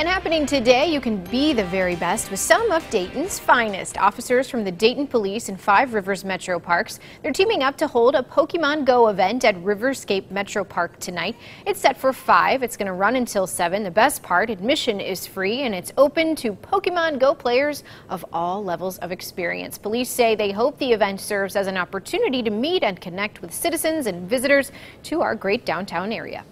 And happening today, you can be the very best with some of Dayton's finest. Officers from the Dayton Police and Five Rivers Metro Parks, they're teaming up to hold a Pokemon Go event at Riverscape Metro Park tonight. It's set for 5. It's going to run until 7. The best part, admission is free and it's open to Pokemon Go players of all levels of experience. Police say they hope the event serves as an opportunity to meet and connect with citizens and visitors to our great downtown area.